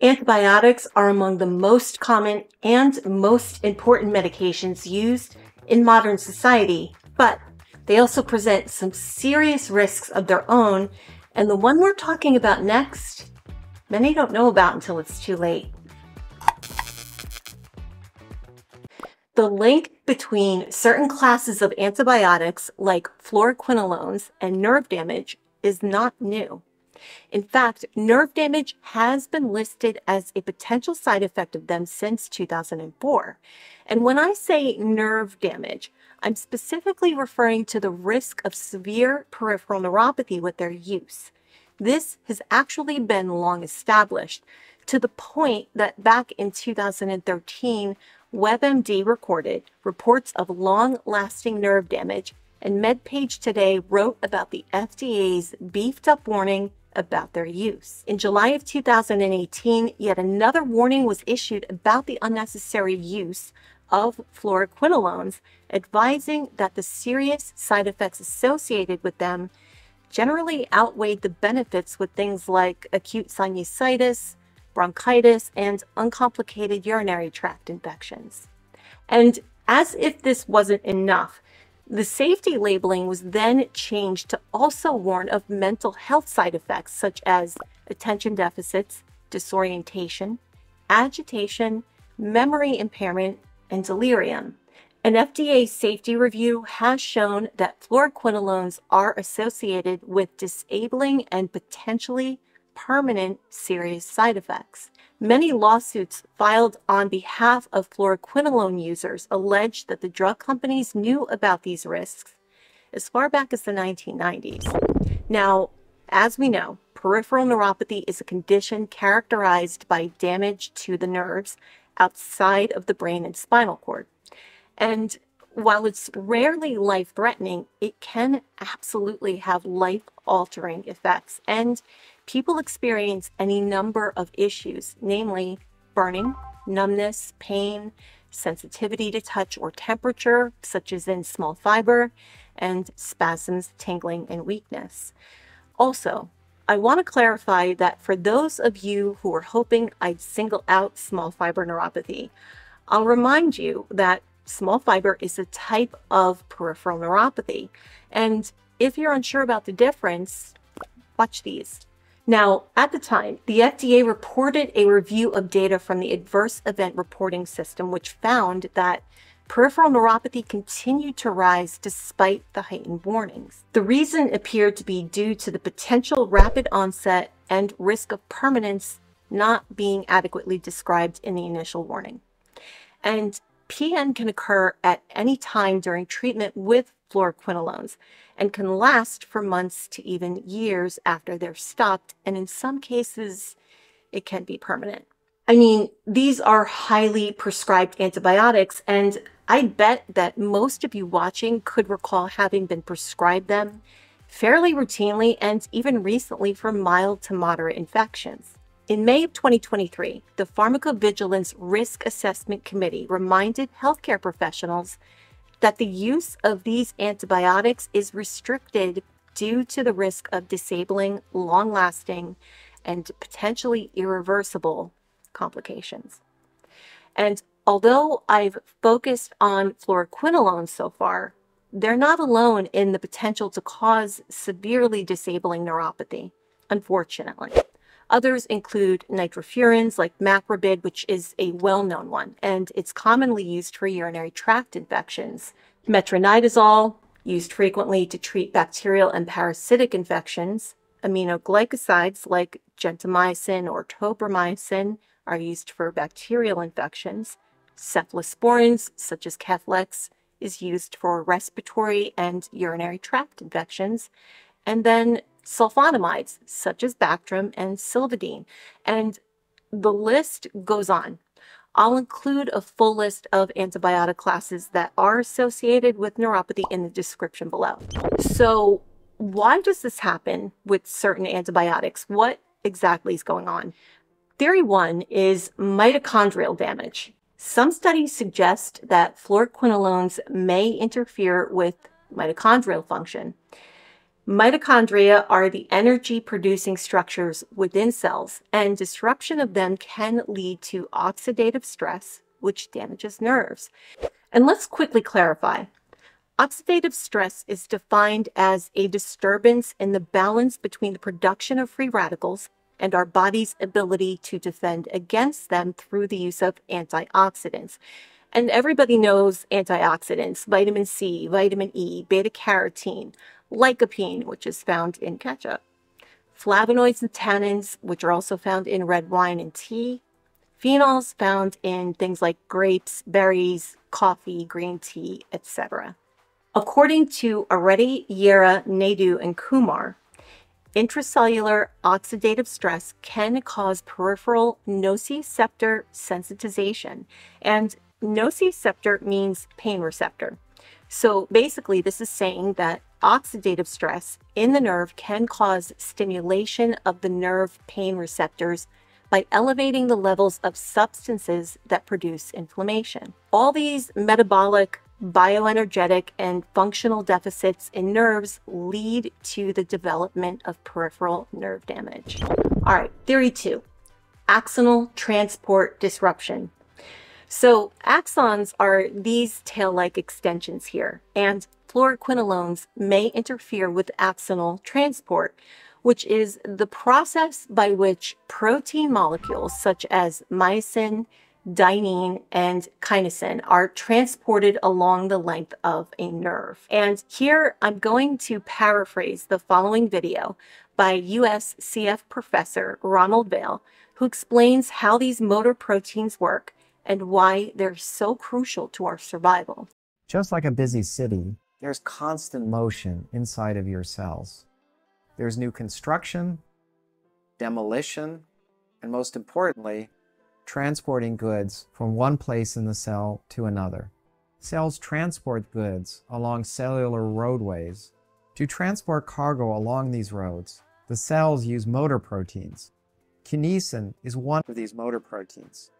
Antibiotics are among the most common and most important medications used in modern society, but they also present some serious risks of their own, and the one we're talking about next, many don't know about until it's too late. The link between certain classes of antibiotics, like fluoroquinolones, and nerve damage is not new. In fact, nerve damage has been listed as a potential side effect of them since 2004. And when I say nerve damage, I'm specifically referring to the risk of severe peripheral neuropathy with their use. This has actually been long established to the point that back in 2013, WebMD recorded reports of long lasting nerve damage, and MedPage Today wrote about the FDA's beefed up warning about their use. In July of 2018, yet another warning was issued about the unnecessary use of fluoroquinolones, advising that the serious side effects associated with them generally outweighed the benefits with things like acute sinusitis, bronchitis, and uncomplicated urinary tract infections. And as if this wasn't enough, the safety labeling was then changed to also warn of mental health side effects such as attention deficits, disorientation, agitation, memory impairment, and delirium. An FDA safety review has shown that fluoroquinolones are associated with disabling and potentially permanent serious side effects. Many lawsuits filed on behalf of fluoroquinolone users allege that the drug companies knew about these risks as far back as the 1990s. Now, as we know, peripheral neuropathy is a condition characterized by damage to the nerves outside of the brain and spinal cord. And while it's rarely life threatening, it can absolutely have life altering effects. And people experience any number of issues, namely burning, numbness, pain, sensitivity to touch or temperature, such as in small fiber, and spasms, tingling, and weakness. Also, I want to clarify that for those of you who are hoping I'd single out small fiber neuropathy, I'll remind you that small fiber is a type of peripheral neuropathy. And if you're unsure about the difference, watch these. Now, at the time, the FDA reported a review of data from the Adverse Event Reporting System, which found that peripheral neuropathy continued to rise despite the heightened warnings. The reason appeared to be due to the potential rapid onset and risk of permanence not being adequately described in the initial warning. And PN can occur at any time during treatment with fluoroquinolones and can last for months to even years after they're stopped, and in some cases, it can be permanent. I mean, these are highly prescribed antibiotics, and I bet that most of you watching could recall having been prescribed them fairly routinely and even recently for mild to moderate infections. In May of 2023, the Pharmacovigilance Risk Assessment Committee reminded healthcare professionals that the use of these antibiotics is restricted due to the risk of disabling long lasting and potentially irreversible complications. And although I've focused on fluoroquinolones so far, they're not alone in the potential to cause severely disabling neuropathy, unfortunately. Others include nitrofurans like macrobid, which is a well-known one, and it's commonly used for urinary tract infections. Metronidazole, used frequently to treat bacterial and parasitic infections. Aminoglycosides like gentamicin or tobramycin are used for bacterial infections. Cephalosporins, such as Keflex, is used for respiratory and urinary tract infections. And then sulfonamides such as Bactrim and Silvadene. And the list goes on. I'll include a full list of antibiotic classes that are associated with neuropathy in the description below. So why does this happen with certain antibiotics? What exactly is going on? Theory one is mitochondrial damage. Some studies suggest that fluoroquinolones may interfere with mitochondrial function. Mitochondria are the energy producing structures within cells, and disruption of them can lead to oxidative stress, which damages nerves. And let's quickly clarify. Oxidative stress is defined as a disturbance in the balance between the production of free radicals and our body's ability to defend against them through the use of antioxidants. And everybody knows antioxidants, vitamin C, vitamin E, beta carotene, lycopene, which is found in ketchup, flavonoids and tannins, which are also found in red wine and tea, phenols found in things like grapes, berries, coffee, green tea, etc. According to Areti, Yerra, Naidu, and Kumar, intracellular oxidative stress can cause peripheral nociceptor sensitization, and nociceptor means pain receptor. So basically, this is saying that oxidative stress in the nerve can cause stimulation of the nerve pain receptors by elevating the levels of substances that produce inflammation. All these metabolic, bioenergetic, and functional deficits in nerves lead to the development of peripheral nerve damage. All right, theory two axonal transport disruption. So axons are these tail-like extensions here, and fluoroquinolones may interfere with axonal transport, which is the process by which protein molecules such as myosin, dynein, and kinesin are transported along the length of a nerve. And here I'm going to paraphrase the following video by USCF professor Ronald Vale, who explains how these motor proteins work and why they're so crucial to our survival. Just like a busy city, there's constant motion inside of your cells. There's new construction, demolition, and most importantly, transporting goods from one place in the cell to another. Cells transport goods along cellular roadways. To transport cargo along these roads, the cells use motor proteins. Kinesin is one of these motor proteins.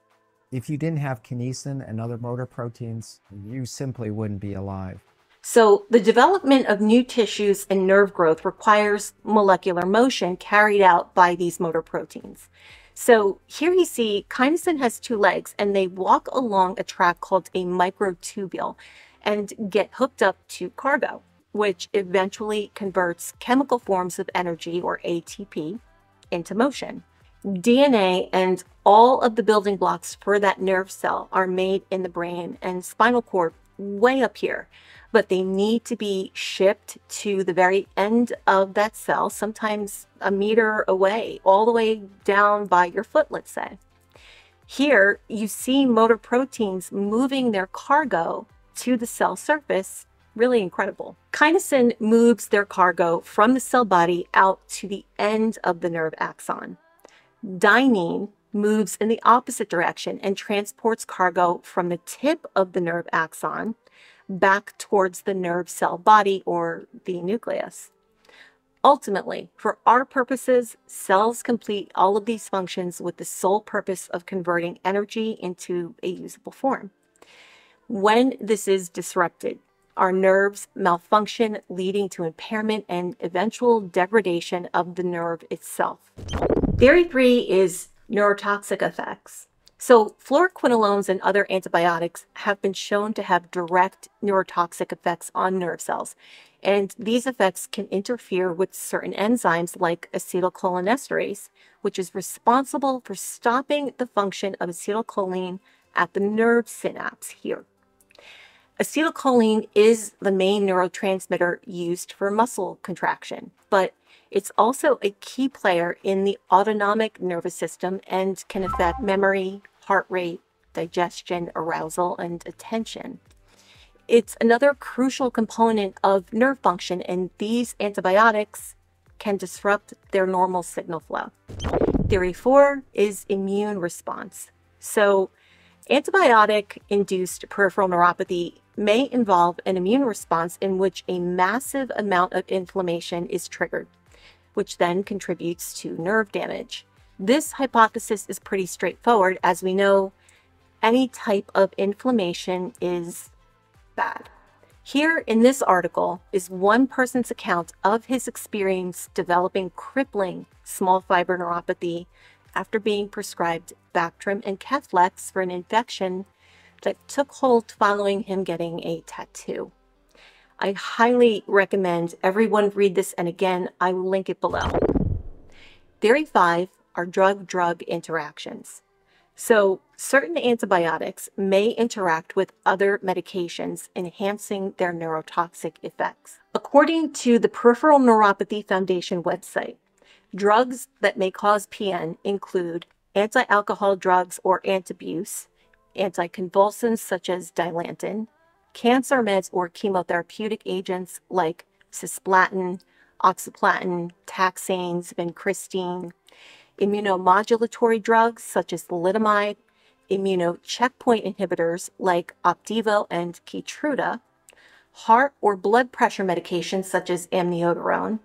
If you didn't have kinesin and other motor proteins, you simply wouldn't be alive. So the development of new tissues and nerve growth requires molecular motion carried out by these motor proteins. So here you see kinesin has two legs and they walk along a track called a microtubule and get hooked up to cargo, which eventually converts chemical forms of energy or ATP into motion. DNA and all of the building blocks for that nerve cell are made in the brain and spinal cord way up here, but they need to be shipped to the very end of that cell, sometimes a meter away, all the way down by your foot, let's say. Here, you see motor proteins moving their cargo to the cell surface. Really incredible. Kinesin moves their cargo from the cell body out to the end of the nerve axon. Dynein moves in the opposite direction and transports cargo from the tip of the nerve axon back towards the nerve cell body or the nucleus. Ultimately, for our purposes, cells complete all of these functions with the sole purpose of converting energy into a usable form. When this is disrupted, our nerves malfunction, leading to impairment and eventual degradation of the nerve itself. Theory three is neurotoxic effects. So fluoroquinolones and other antibiotics have been shown to have direct neurotoxic effects on nerve cells. And these effects can interfere with certain enzymes like acetylcholinesterase, which is responsible for stopping the function of acetylcholine at the nerve synapse here. Acetylcholine is the main neurotransmitter used for muscle contraction, but it's also a key player in the autonomic nervous system and can affect memory, heart rate, digestion, arousal, and attention. It's another crucial component of nerve function, and these antibiotics can disrupt their normal signal flow. Theory four is immune response. So, antibiotic induced peripheral neuropathy may involve an immune response in which a massive amount of inflammation is triggered which then contributes to nerve damage. This hypothesis is pretty straightforward as we know any type of inflammation is bad. Here in this article is one person's account of his experience developing crippling small fiber neuropathy after being prescribed Bactrim and Keflex for an infection that took hold following him getting a tattoo. I highly recommend everyone read this, and again, I will link it below. Theory 5 are drug drug interactions. So, certain antibiotics may interact with other medications, enhancing their neurotoxic effects. According to the Peripheral Neuropathy Foundation website, drugs that may cause PN include anti alcohol drugs or antabuse, anticonvulsants such as dilantin, cancer meds or chemotherapeutic agents like cisplatin, oxaliplatin, taxanes, vincristine, immunomodulatory drugs such as thalidomide, immunocheckpoint inhibitors like Opdivo and Keytruda, heart or blood pressure medications such as amiodarone,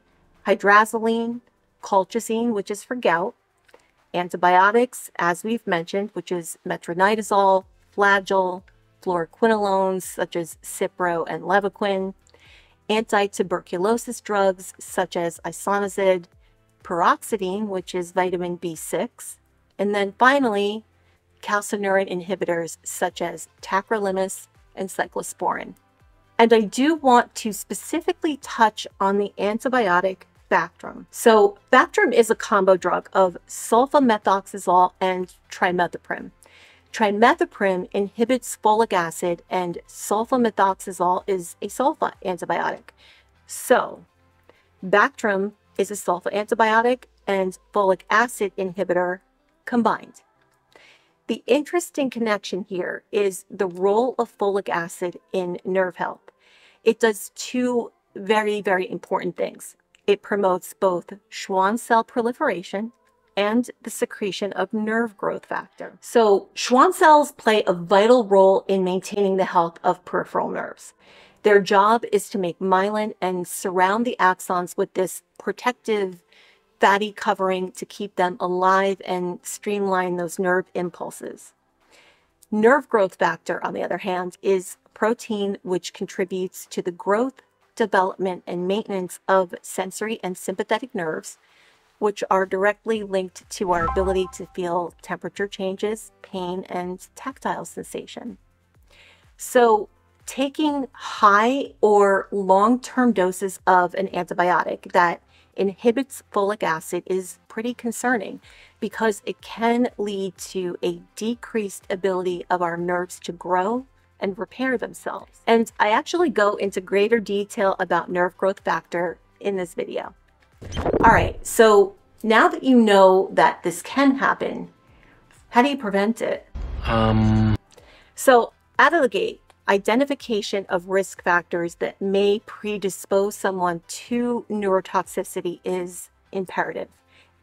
hydralazine, colchicine, which is for gout, antibiotics, as we've mentioned, which is metronidazole, flagyl, fluoroquinolones such as Cipro and Levaquin, anti-tuberculosis drugs such as isoniazid, pyridoxine, which is vitamin B6, and then finally, calcineurin inhibitors such as tacrolimus and cyclosporin. And I do want to specifically touch on the antibiotic Bactrim. So Bactrim is a combo drug of sulfamethoxazole and trimethoprim. Trimethoprim inhibits folic acid and sulfamethoxazole is a sulfa antibiotic. So Bactrim is a sulfa antibiotic and folic acid inhibitor combined. The interesting connection here is the role of folic acid in nerve health. It does two very, very important things. It promotes both Schwann cell proliferation and the secretion of nerve growth factor. So Schwann cells play a vital role in maintaining the health of peripheral nerves. Their job is to make myelin and surround the axons with this protective fatty covering to keep them alive and streamline those nerve impulses. Nerve growth factor, on the other hand, is protein which contributes to the growth, development, and maintenance of sensory and sympathetic nerves, which are directly linked to our ability to feel temperature changes, pain, and tactile sensation. So taking high or long-term doses of an antibiotic that inhibits folic acid is pretty concerning because it can lead to a decreased ability of our nerves to grow and repair themselves. And I actually go into greater detail about nerve growth factor in this video. All right, so now that you know that this can happen, how do you prevent it? Um. So out of the gate, identification of risk factors that may predispose someone to neurotoxicity is imperative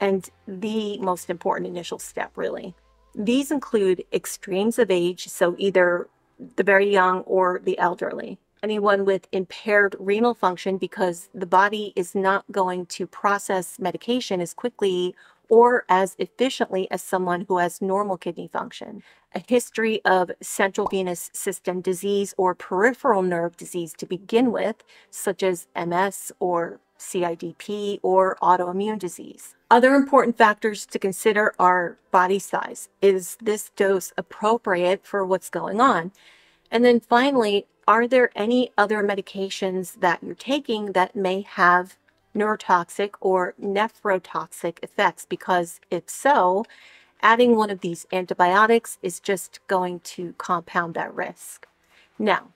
and the most important initial step, really. These include extremes of age, so either the very young or the elderly. Anyone with impaired renal function because the body is not going to process medication as quickly or as efficiently as someone who has normal kidney function. A history of central venous system disease or peripheral nerve disease to begin with, such as MS or CIDP or autoimmune disease. Other important factors to consider are body size. Is this dose appropriate for what's going on? And then finally, are there any other medications that you're taking that may have neurotoxic or nephrotoxic effects because if so, adding one of these antibiotics is just going to compound that risk. Now,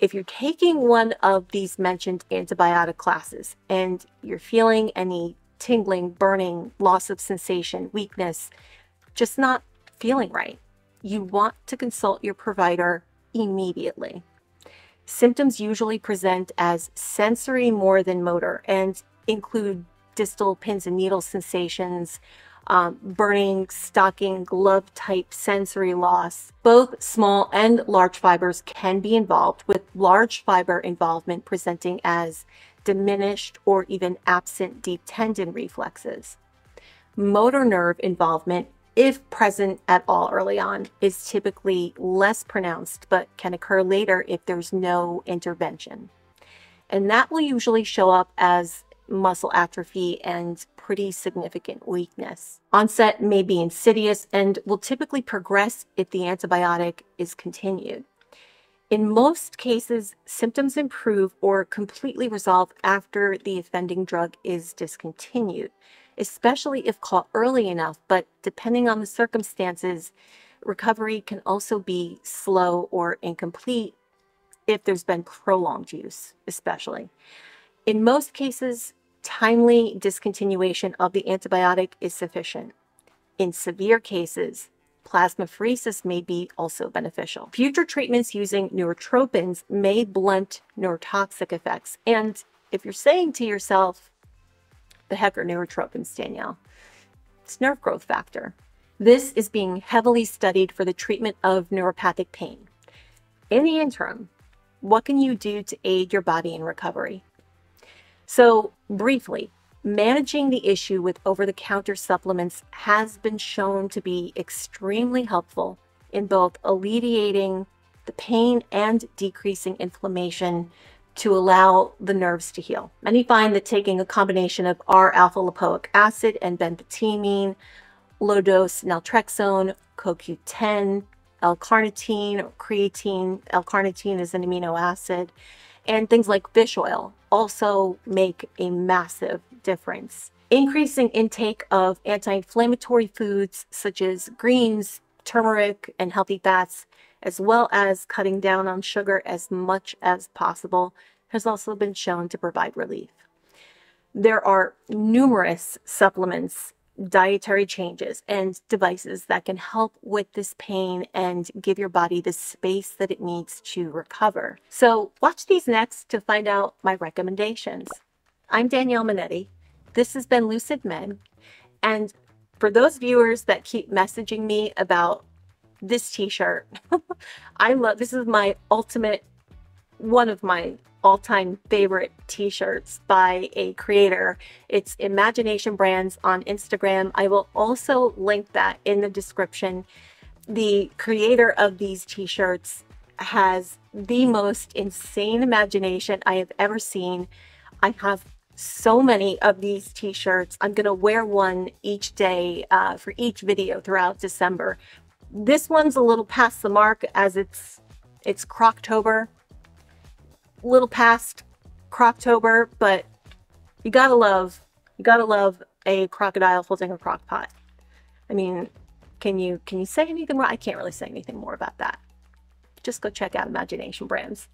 if you're taking one of these mentioned antibiotic classes and you're feeling any tingling, burning, loss of sensation, weakness, just not feeling right, you want to consult your provider immediately. Symptoms usually present as sensory more than motor and include distal pins and needle sensations, um, burning, stocking, glove type sensory loss. Both small and large fibers can be involved, with large fiber involvement presenting as diminished or even absent deep tendon reflexes. Motor nerve involvement if present at all early on, is typically less pronounced, but can occur later if there's no intervention. And that will usually show up as muscle atrophy and pretty significant weakness. Onset may be insidious and will typically progress if the antibiotic is continued. In most cases, symptoms improve or completely resolve after the offending drug is discontinued, especially if caught early enough, but depending on the circumstances, recovery can also be slow or incomplete if there's been prolonged use, especially. In most cases, timely discontinuation of the antibiotic is sufficient. In severe cases, plasmapheresis may be also beneficial. Future treatments using neurotrophins may blunt neurotoxic effects. And if you're saying to yourself, the heck are neurotrophins, Danielle? It's nerve growth factor. This is being heavily studied for the treatment of neuropathic pain. In the interim, what can you do to aid your body in recovery? So, briefly, managing the issue with over the counter supplements has been shown to be extremely helpful in both alleviating the pain and decreasing inflammation to allow the nerves to heal. Many find that taking a combination of R-alpha lipoic acid and benfotiamine, low dose naltrexone, CoQ10, L-carnitine, or creatine. L-carnitine is an amino acid, and things like fish oil also make a massive difference. Increasing intake of anti-inflammatory foods such as greens, turmeric, and healthy fats, as well as cutting down on sugar as much as possible, has also been shown to provide relief. There are numerous supplements dietary changes and devices that can help with this pain and give your body the space that it needs to recover. So watch these next to find out my recommendations. I'm Danielle Minetti. This has been Lucid Med. And for those viewers that keep messaging me about this t-shirt, I love, this is my ultimate, one of my all-time favorite t-shirts by a creator. It's Imagination Brands on Instagram. I will also link that in the description. The creator of these t-shirts has the most insane imagination I have ever seen. I have so many of these t-shirts. I'm going to wear one each day uh, for each video throughout December. This one's a little past the mark as it's it's Croctober little past Croctober, but you gotta love, you gotta love a crocodile holding a crock pot. I mean, can you can you say anything more? I can't really say anything more about that. Just go check out Imagination Brands.